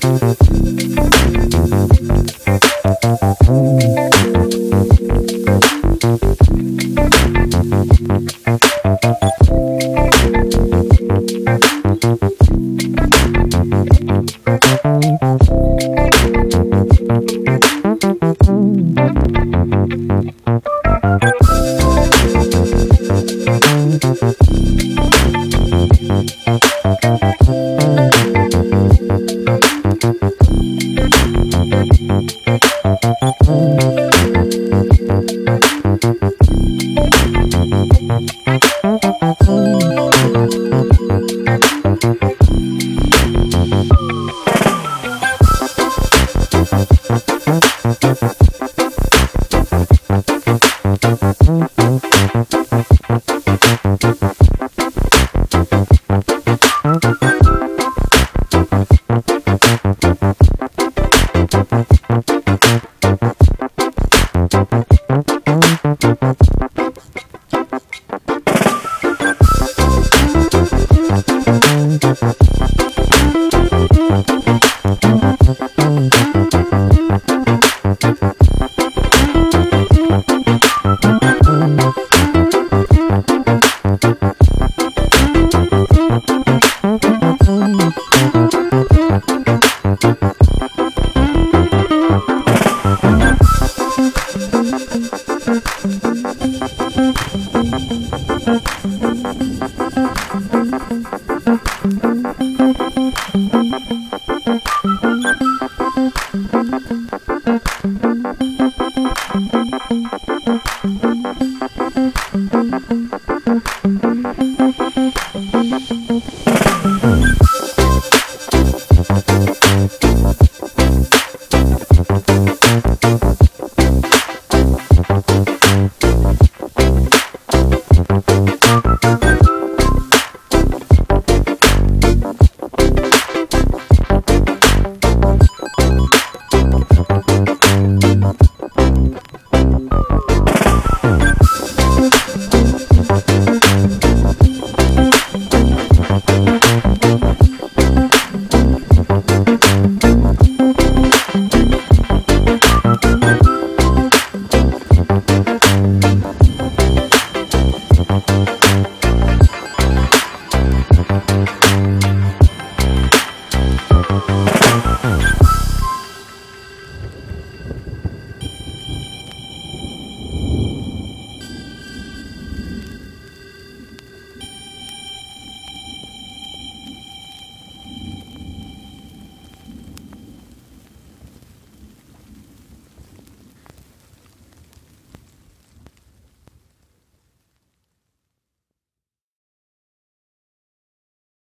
Thank Thank Thank month. Mm-hmm.